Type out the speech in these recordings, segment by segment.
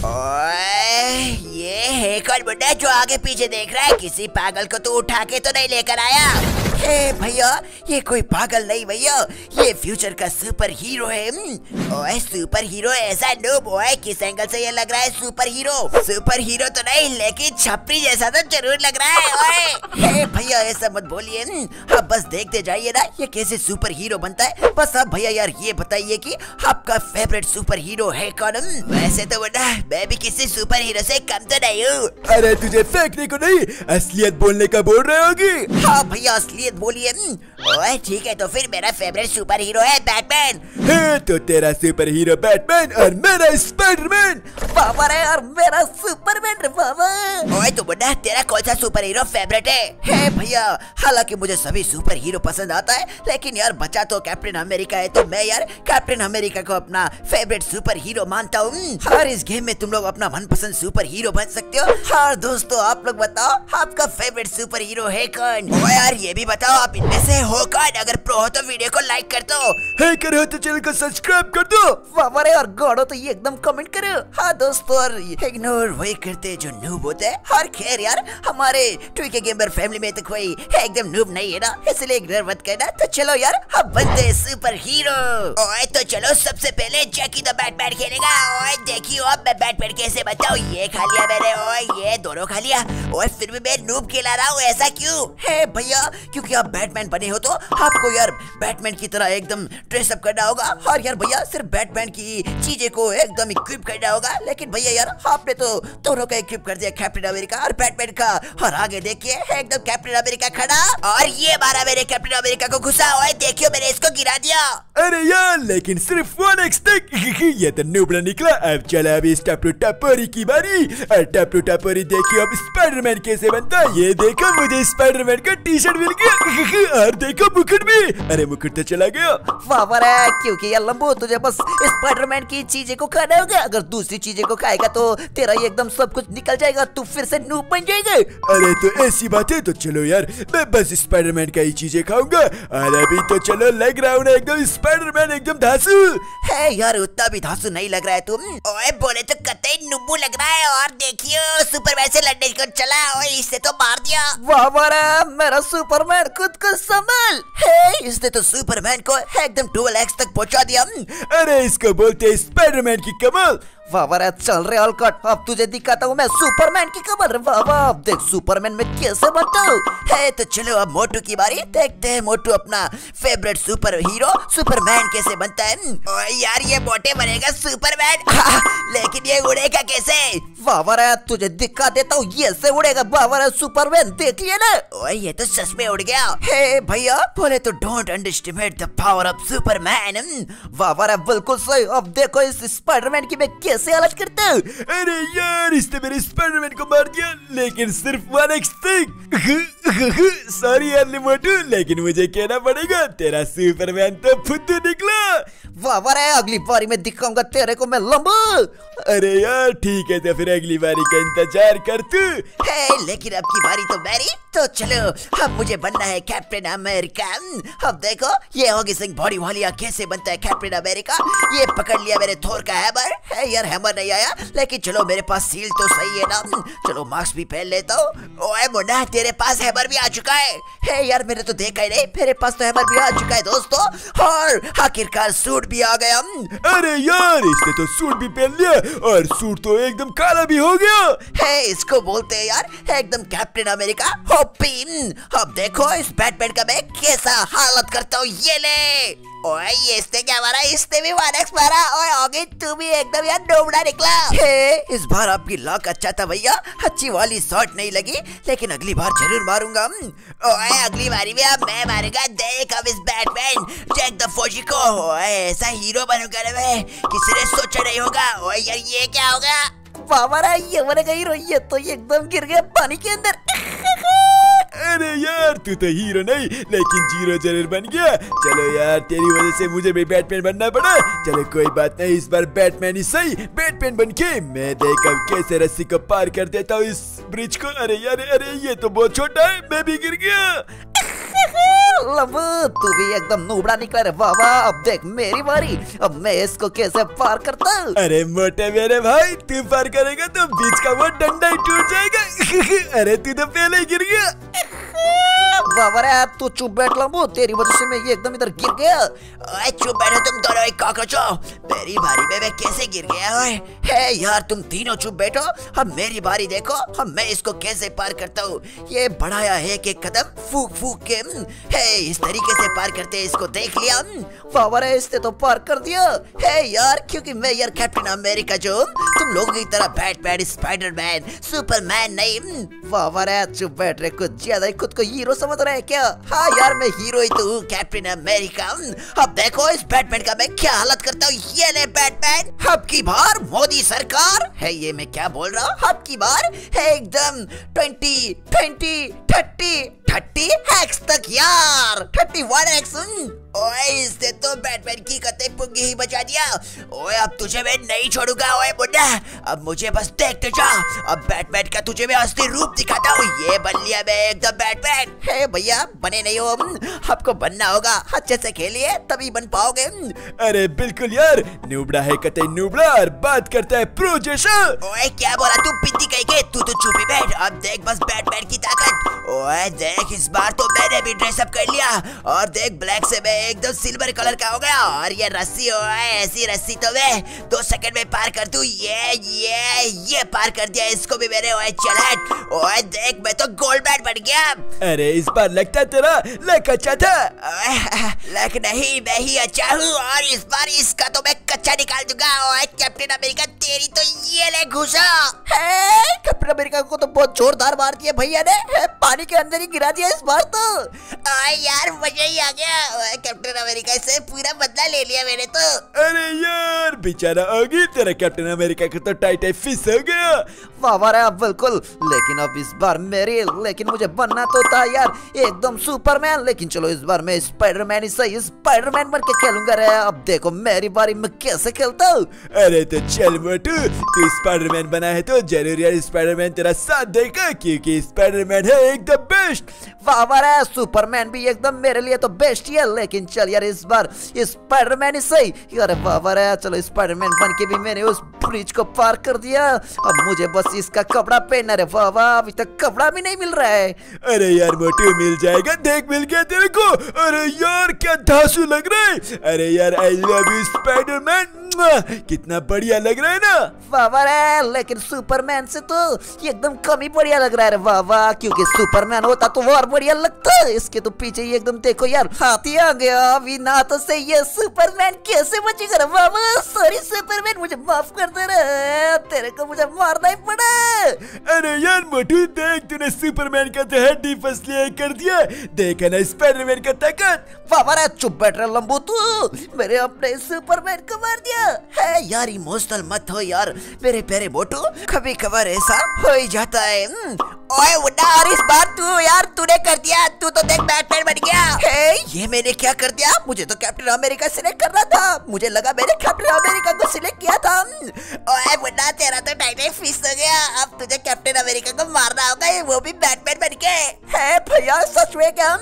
ये है कौन बुड्ढा जो आगे पीछे देख रहा है? किसी पागल को तो उठा के तो नहीं लेकर आया। हे भैया, ये कोई पागल नहीं भैया, ये फ्यूचर का सुपर हीरो है हम्म। ओए सुपर हीरो ऐसा नूब ओए, किस एंगल से ये लग रहा है सुपर हीरो सुपर हीरो तो नहीं, लेकिन छपरी जैसा तो ज़रूर लग रहा है, ओए। हे भैया, ऐसा मत बोलिए हम्म। आप बस देखते जाइए ना, ये कैसे सुपर हीरो बनता है। बस आप भैया यार ये बताइए कि आपका फेवरेट सुपर हीरो है कौन। वैसे तो बड़ा मैं भी किसी सुपर हीरो से कम तो नहीं हूँ। अरे तुझे फेंकने को नहीं असलियत बोलने का बोल रहे होगी हाँ भैया असलियत बोलिए। ओए ठीक है तो फिर मेरा फेवरेट सुपर हीरो है बैटमैन तो तेरा सुपर हीरो बैटमैन और मेरा स्पाइडरमैन बाबा रे और मेरा सुपरमैन बाबा ओए तो बड़ा तेरा कौन सा सुपर हीरो फेवरेट है? है भैया हालाँकि मुझे सभी सुपर हीरो पसंद आता है लेकिन यार बचा तो कैप्टन अमेरिका है तो मैं यार कैप्टन अमेरिका को अपना फेवरेट सुपर हीरो मानता हूँ। हर इस गेम में तुम लोग अपना मनपसंद सुपर हीरो बन सकते हो। और दोस्तों आप लोग बताओ आपका फेवरेट सुपर हीरो है कौन? ओ यार ये भी बताओ आप इनमें से हो कौन? अगर प्रो हो तो वीडियो को लाइक कर दो। है कर हो तो चैनल को सब्सक्राइब कर दो। बाबा रे और गॉड हो तो ये एकदम कमेंट करो। हाँ दोस्तों और इग्नोर वही करते जो नूब होते हैं। और खैर यार हमारे ट्विके गेमर फैमिली में तो कोई एकदम नूब नहीं है ना इसलिए इग्नोर मत करना। तो चलो यार हम बनते हैं सुपर हीरो ओए तो चलो सबसे पहले जैकी द बैटमैन खेलेगा ओए देखियो अब मैं बैटमैन कैसे हूँ ये खा लिया मैंने ओए ये दोनों खा लिया ओए फिर भी मैं नूब खिला रहा हूँ ऐसा क्यों है भैया क्योंकि आप बैटमैन बने हो तो आपको यार बैटमैन की तरह एकदम ड्रेसअप करना होगा और यार भैया सिर्फ़ बैटमैन की चीज़ें को एकदम इक्विप करना होगा लेकिन भैया यार आपने तो दोनों का इक्विप कर दिया कैप्टन अमेरिका और बैटमैन का और आगे देखिए एकदम कैप्टन अमेरिका खड़ा और ये मारा मेरे कैप्टन अमेरिका को घुसा हुआ है देखियो मैंने इसको गिरा दिया। अरे यार लेकिन सिर्फ़ वन एक्स तक। ये तो नुबड़ा निकला। अब चला अभी इस टपरू टपोरी की बारी। और टपरू टपोरी देखियो अब स्पाइडरमैन कैसे बनता है। ये देखो मुझे स्पाइडरमैन का टी शर्ट मिल गया। और देखो मुकुट भी। अरे मुकुट तो चला गया। वाह रे क्योंकि ये लंबू तुझे बस स्पाइडरमैन की चीज़ें को खाना होगा। अगर दूसरी चीज़ें को खाएगा तो तेरा एकदम सब कुछ निकल जाएगा तू फिर से नूब बन जाएगा। अरे तो ऐसी बात है तो चलो यार मैं बस स्पाइडरमैन का ही चीज़ें खाऊँगा। और अभी तो चलो लग रहा हूँ ना एकदम स्पाइडरमैन एकदम धासु। है यार उतना भी धासु नहीं लग रहा है तुम। ओए बोले तो कतई नुब्बू लग रहा है और देखियो सुपरमैन से लड़ने को चला और इसने तो मार दिया। वाह वाह मेरा सुपरमैन खुद को संभाल। है इसने तो सुपरमैन को एकदम ट्वेल्व एक्स तक पहुँचा दिया। अरे इसको बोलते स्पाइडरमैन की कमाल। वाह चल रहे अलकट अब तुझे दिखाता हूँ मैं सुपरमैन की खबर। वाह वाह देख सुपरमैन में कैसे बनता हूँ। है तो चलो अब मोटू की बारी। देखते हैं मोटू अपना फेवरेट सुपर हीरो सुपरमैन कैसे बनता है। यार, ये मोटे बनेगा सुपरमैन लेकिन ये उड़ेगा कैसे? वाह तुझे दिखा देता हूँ, ये से उड़ेगा वाह सुपरमैन, देख लिया ना? ओए, ये तो सच में उड़ गया। हे भैया, बोले तो don't underestimate the power of Superman वाह बिल्कुल सही। अब देखो इस स्पाइडरमैन की मैं कैसे अलग करता हूँ। अरे यार, इसने मेरे स्पाइडरमैन को मार दिया, लेकिन सिर्फ़ वन एक्स तक सॉरी यार मोटू, लेकिन मुझे कहना पड़ेगा, तेरा सुपरमैन तो फुद्दू निकला। वाह अगली बारी में दिखाऊँगा तेरे को, मैं लंबू। अरे यार, ठीक है तो फिर अगली बारी का इंतज़ार कर तू। है लेकिन अब की बारी तो मेरी। तो चलो, अब मुझे बनना है कैप्टन अमेरिका अब देखो, ये होगी सिंह बॉडी वालिया, कैसे बनता है कैप्टन अमेरिका ये पकड़ लिया मेरे थोर का हैमर है, यार हैमर नहीं आया। लेकिन चलो, मेरे पास सील तो सही है ना? चलो मास्क भी पहन लेता हूँ। मुन्ना, तेरे पास हैमर भी आ चुका है। है, यार, मैंने तो देखा ही नहीं। मेरे पास तो हैमर भी आ चुका है, दोस्तों। और आखिरकार सूट भी आ गया। अरे, यार, इसने तो सूट भी पहन लिया। और सूट तो एकदम काला भी हो गया। है, इसको बोलते हैं यार, एकदम कैप्टन अमेरिका होपिन अब देखो, इस बैटमैन का मैं कैसा हालत करता हूँ, ये ले। ओए, ये इसने क्या मारा? इसने भी वन एक्स मारा। ओए, आगे तू भी एकदम यार डोबड़ा निकला। हे, इस बार आपकी लक अच्छा था भैया। अच्छी वाली शॉट नहीं लगी, लेकिन अगली बार ज़रूर मारूँगा। ओए, अगली बारी में अब मैं मारूँगा। देख अब इस बैटमैन जैक द फोशी को। ओए, ऐसा हीरो बनूँगा मैं। किसी ने सोचा नहीं होगा। ओए, यार, ये क्या होगा? बाबा ये बनेगा हीरो ये तो एकदम गिर गया पानी के अंदर। अरे यार तू तो हीरो नहीं लेकिन ज़ीरो ज़रूर बन गया चलो यार तेरी वजह से मुझे भी बैटमैन बनना पड़ा चलो कोई बात नहीं इस बार बैटमैन ही सही बैटमैन बन के मैं देख अब कैसे रस्सी को पार कर देता हूँ इस ब्रिज को अरे यार अरे ये तो बहुत छोटा है मैं भी गिर गया लंबू तू भी एकदम नूबड़ा निकला रे वाह वाह अब देख मेरी बारी अब मैं इसको कैसे पार करता हूँ अरे मोटे मेरे भाई तू पार करेगा तो बीच का वो डंडा ही टूट जाएगा अरे तू तो पहले गिर गया। बाबा रे तू चुप बैठ लंबू तेरी वजह से मैं ये एकदम इधर गिर गया। ओए चुप बैठो तुम दोनों एक कॉकरोचो मेरी बारी में मैं कैसे गिर गया? ओए हे यार तुम तीनों चुप बैठो। अब मेरी बारी देखो अब मैं इसको कैसे पार करता हूँ? ये बढ़ाया है एक कदम फूक फूक के हम्म, हे इस तरीके से पार करते इसको देख लिया हम्म। बाबा रे इसने तो पार कर दिया। हे यार क्योंकि मैं यार कैप्टन अमेरिका जो तुम लोगों की तरह बैटमैन स्पाइडरमैन सुपरमैन नहीं हम्म। बाबा रे चुप बैठ रहे कुछ ज़्यादा ही खुद को हीरो समझ हैं क्या? हाँ यार, मैं हीरो ही तो हूँ कैप्टन अमेरिका। अब देखो, इस बैटमैन का मैं क्या हालत करता हूँ? ये ले बैटमैन अब की बार मोदी सरकार। है ये मैं क्या बोल रहा हूँ? अब की बार है एकदम twenty twenty thirty thirty X तक यार। थर्टी वन एक्स ओए, इसने तो बैटमैन की कते पुंगी ही बचा दिया। ओए, अब तुझे मैं नहीं छोड़ूँगा, ओए मुन्ना। अब मुझे बस देखते जा। अब बैटमैन का तुझे मैं असली रूप दिखाता हूँ। ये बन लिया मैं एकदम बैटमैन हे भैया बने नहीं हो आपको बनना होगा। अच्छे से खेलिए तभी बन पाओगे। अरे बिल्कुल यार। नुबड़ा है कते नुबड़ा और बात करता है प्रो जैसा। ओए क्या बोला तू? पिंदी कही के तू तो चुपी बैठ। अब देख बस बैटमैन की ताकत। ओए देख इस बार तो मैंने भी ड्रेसअप कर लिया। और देख ब्लैक से मैं एकदम सिल्वर कलर का हो गया। और ये रस्सी ओए ऐसी रस्सी तो मैं दो सेकंड में पार कर दूँ। ये ये ये पार कर दिया। इसको भी मैंने ओए चल ओए देख मैं तो गोल्ड बैट बन गया। अरे इस बार लगता तेरा लक अच्छा था। लक नहीं मैं ही अच्छा हूँ। और इस बार इसका तो मैं कच्चा निकाल दूँगा। ओए कैप्टन अमेरिका तेरी तो ये ले घुसा। हे, कैप्टन अमेरिका को तो बहुत जोरदार मार दिया भैया ने। पानी के अंदर ही गिरा दिया इस बार तो। ओए यार मज़ा ही आ गया। कैप्टन अमेरिका से पूरा बदला ले लिया मैंने तो। अरे यार बेचारा होगी तेरा कैप्टन अमेरिका को तो टाइट टाइट फिस हो गया। वाह वाह बिल्कुल। लेकिन अब इस बार मेरी लेकिन मुझे बनना तो था यार। एकदम सुपरमैन। लेकिन चलो इस बार मैं स्पाइडरमैन ही सही स्पाइडरमैन बन के खेलूँगा रे। अब देखो मेरी बारी में कैसे खेलता हूँ। अरे तो चल मोटू तू स्पाइडरमैन बना है तो ज़रूर यार स्पाइडरमैन तेरा साथ देगा क्योंकि स्पाइडरमैन है एकदम बेस्ट। वाह वाह सुपरमैन भी एकदम मेरे लिए तो बेस्ट ही है लेकिन चल यार इस बार स्पाइडरमैन ही सही। अरे वाह वाह चलो स्पाइडरमैन बन के भी मैंने उस ब्रिज को पार कर दिया। अब मुझे बस इसका कपड़ा पहनना वाह वाह अभी तक कपड़ा भी नहीं मिल रहा है। अरे यार मोटू मिल जाएगा देख मिल गया तेरे को। अरे यार क्या धांसू लग रहा है। अरे यार आई लव यू स्पाइडरमैन कितना बढ़िया लग रहा है ना? वाह रे, लेकिन सुपरमैन से तो एकदम कम ही बढ़िया लग रहा है बाबा वाह क्योंकि सुपरमैन होता तो और बढ़िया लगता। इसके तो पीछे ही एकदम देखो यार हाथी आ गया। अभी ना तो से ये सुपरमैन कैसे बचेगा बाबा सुपरमैन मुझे माफ़ कर दे रे तेरे को मुझे मारना ही पड़ा। अरे यार मोटू देख तूने सुपरमैन का तो हड्डी फसलिया कर दिया। देखा ना स्पाइडरमैन का ताकत। वाह रे, चुप बैठ रहा लंबू तू। मेरे अपने सुपरमैन को मार दिया। है यार इमोशनल मत हो यार। मेरे प्यारे मोटू कभी कभार ऐसा हो ही जाता है। हम्म, ओए मुन्ना और इस बार तू यार तूने कर दिया। तू तो देख बैटमैन बन गया। हे, ये मैंने क्या कर दिया? मुझे तो कैप्टन अमेरिका सिलेक्ट करना था। मुझे लगा मैंने कैप्टन अमेरिका को सिलेक्ट किया था। ओए, मुन्ना, तेरा तो टाइटल फिस हो गया। अब तुझे कैप्टन अमेरिका को मारना होगा वो भी बैटमैन बन के है भैया, सच में क्या?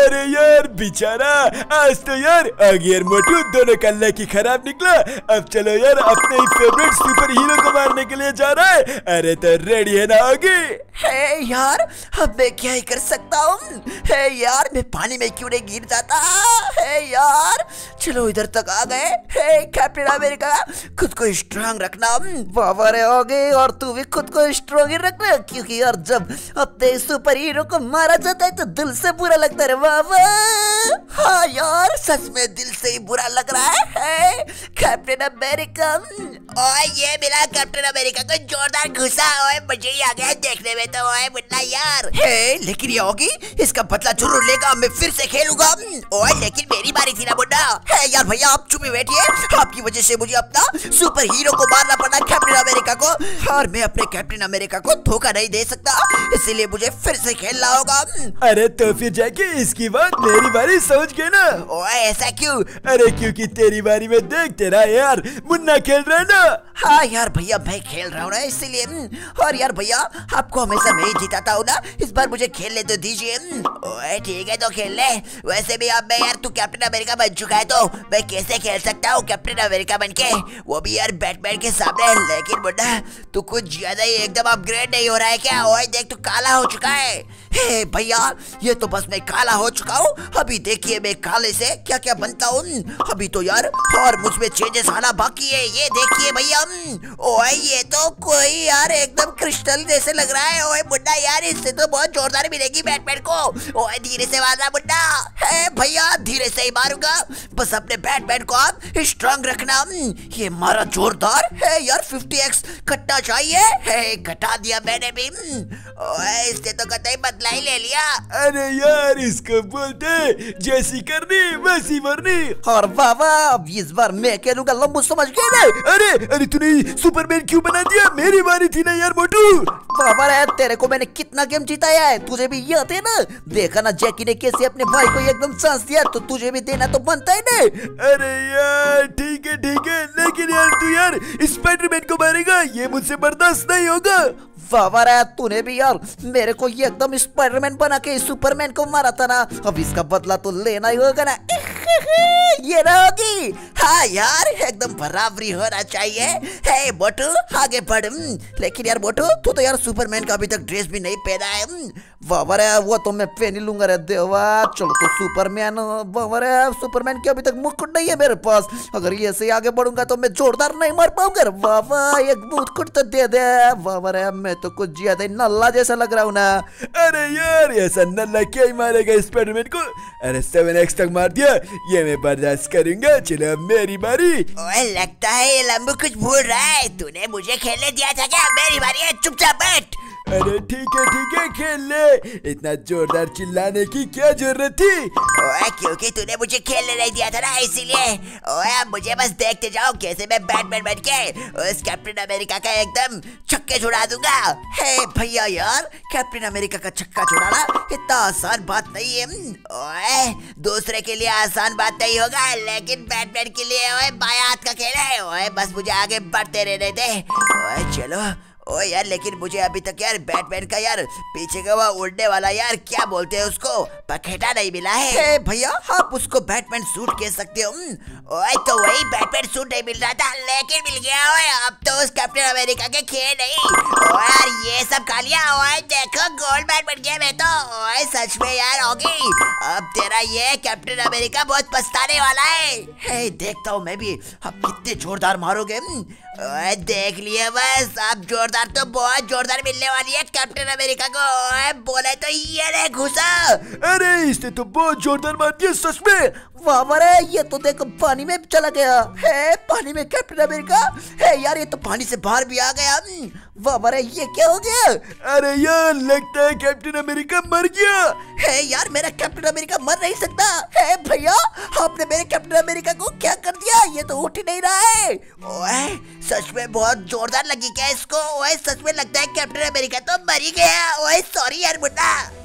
अरे यार, बेचारा, आज तो यार, आगे यार, मोटू, दोनों का लकी खराब निकला। अब चलो यार, अपने ही फेवरेट सुपर हीरो को मारने के लिए जा रहा है। अरे तो रेडी है ना आगे? है यार अब मैं क्या ही कर सकता हूँ? है यार मैं पानी में क्यों नहीं गिर जाता? है यार चलो इधर तक आ गए। है कैप्टन अमेरिका खुद को स्ट्रांग रखना। बाबा रे हो गए और तू भी खुद को स्ट्रांग ही रखना क्योंकि यार जब अपने सुपर हीरो को मारा जाता है तो दिल से बुरा लगता है बाबा। हाँ यार सच में दिल से ही बुरा लग रहा है, कैप्टन अमेरिका ओए ये मिला कैप्टन अमेरिका को जोरदार घुसा मुझे ही आ गया देखने में। तो ओए मुन्ना यार। हे लेकिन ये होगी इसका बदला ज़रूर लेगा मैं फिर से खेलूँगा। ओए लेकिन मेरी बारी थी ना मुन्ना है यार भैया आप चुप ही बैठिए। आपकी वजह से मुझे अपना सुपर हीरो को मारना पड़ा कैप्टन अमेरिका को। और मैं अपने कैप्टन अमेरिका को धोखा नहीं दे सकता। इसीलिए मुझे फिर से खेलना होगा। अरे तो फिर जाके इसकी बात मेरी बारी समझ गए ना। ओए ऐसा क्यों? अरे क्योंकि तेरी बारी में देख तेरा यार मुन्ना खेल रहा है ना। हाँ यार भैया मैं खेल रहा हूँ ना इसीलिए। और यार भैया आपको हमेशा हमेशा मैं ही जीताता हूँ ना, इस बार मुझे खेलने तो दीजिए। ओए, ठीक है तो खेल ले। वैसे भी अब मैं यार, तू कैप्टन अमेरिका बन चुका है तो मैं कैसे खेल सकता हूँ कैप्टन अमेरिका बन के? वो भी यार बैटमैन के सामने लेकिन बुढ़ा तू कुछ ज़्यादा ही एकदम अपग्रेड नहीं हो रहा है क्या? ओए, देख, तू काला हो चुका है। हे भैया, ये तो बस मैं काला हो चुका हूँ। अभी देखिए मैं काले से क्या क्या बनता हूँ। अभी तो यार, और मुझमें चेंजेस आना बाकी है। ये देखिए भैया, ओए, ये तो कोई यार एकदम क्रिस्टल जैसे लग रहा है। ओए, मुन्ना यार, इससे तो बहुत जोरदार मिलेगी बैटमैन को। ओए, धीरे से मारना मुन्ना। हे भैया, धीरे से ही मारूँगा। बस अपने बैटमैन को आप स्ट्रांग रखना। ये मारा जोरदार। है यार 50x कट्टा चाहिए। है, घटा दिया मैंने भी। ओए, इससे तो कतई बदला ही ले लिया। अरे यार, इसको बोलते जैसी करनी वैसी मरनी और वाह अब इस बार मैं खेलूँगा, लंबू समझ गए ना? अरे अरे तूने सुपरमैन क्यों बना दिया? मेरी बारी थी ना यार, मोटू। बाबा रे, तेरे को मैंने कितना गेम जिताया है? तुझे भी याद है ना? देखा ना, जैकी ने कैसे अपने भाई को एकदम चांस दिया तो तुझे भी देना तो बनता है ना? अरे यार, ठीक है ठीक है। लेकिन यार तू यार स्पाइडरमैन को मारेगा, ये मुझसे बर्दाश्त नहीं होगा। बाबा रे तूने भी यार मेरे को ये एकदम स्पाइडरमैन बना के सुपरमैन को मारा था ना। अब इसका बदला तो लेना ही होगा ना। ये रहोगी हाँ यार एकदम बराबरी होना चाहिए। हे मोटू आगे बढ़। हम्म, लेकिन यार मोटू तू तो यार सुपरमैन का अभी तक ड्रेस भी नहीं पहना है। हम्म। बाबा रे वो तो मैं पहन ही लूँगा रे देवा। चलो तो सुपरमैन बाबा रे सुपरमैन की अभी तक मुकुट नहीं है मेरे पास। अगर ये से आगे बढ़ूँगा तो मैं जोरदार नहीं मार पाऊँगा बाबा एक मुकुट तो दे दे। बाबा रे मैं तो कुछ ज़्यादा ही नल्ला जैसा लग रहा हूँ ना। अरे यार, ऐसा नल्ला क्या ही मारेगा स्पाइडरमैन को? अरे सेवन एक्स तक मार दिया, ये मैं बर्दाश्त करूँगा, चलो मेरी बारी। ओए, लगता है ये लंबू कुछ भूल रहा है, तूने मुझे खेलने दिया था क्या? मेरी बारी है, चुपचाप बैठ। अरे ठीक है ठीक है खेल ले। इतना जोरदार चिल्लाने की क्या ज़रूरत थी? ओए क्योंकि तूने मुझे खेलने नहीं दिया था ना इसीलिए। ओए अब मुझे बस देखते जाओ कैसे मैं बैटमैन बन के उस कैप्टन अमेरिका का एकदम छक्के छुड़ा दूँगा। हे भैया यार कैप्टन अमेरिका का छक्का छुड़ाना इतना आसान बात नहीं है हम्म, ओए दूसरे के लिए आसान बात नहीं होगा लेकिन बैटमैन के लिए ओए बाया हाथ का खेल है। ओए बस मुझे आगे बढ़ते रहने दे। ओए चलो ओ यार लेकिन मुझे अभी तक यार बैटमैन का यार पीछे का वो उड़ने वाला यार क्या बोलते हैं उसको? पखेटा नहीं मिला है। भैया आप उसको बैटमैन सूट कह सकते हो ओए तो वही बैटमैन सूट नहीं मिल रहा था लेकिन मिल गया ओए अब तो उस कैप्टन अमेरिका के खेल नहीं। ओए यार ये सब खा लिया ओए देखो गोल्ड बैट बन गया मैं तो। ओए सच में यार होगी। अब तेरा ये कैप्टन अमेरिका बहुत पछताने वाला है। हे देखता हूँ मैं भी। अब कितने जोरदार मारोगे ओए देख लिया बस। अब जोरदार तो बहुत जोरदार मिलने वाली है कैप्टन अमेरिका को। ओए बोले तो ये रे घुसा। अरे इसने तो बहुत जोरदार मार दिया सच में। वाह वाह ये तो देखो पानी में चला गया। है पानी में कैप्टन अमेरिका है यार ये तो पानी से बाहर भी आ गया। हम्म, वाह वाह ये क्या हो गया? अरे यार लगता है कैप्टन अमेरिका मर गया। है यार मेरा कैप्टन अमेरिका मर नहीं सकता। है भैया आपने मेरे कैप्टन अमेरिका को क्या कर दिया? ये तो उठ ही नहीं रहा है। ओए सच में बहुत जोरदार लगी क्या इसको? ओए, सच में लगता है कैप्टन अमेरिका तो मरी गया ओए सॉरी यार, मुन्ना।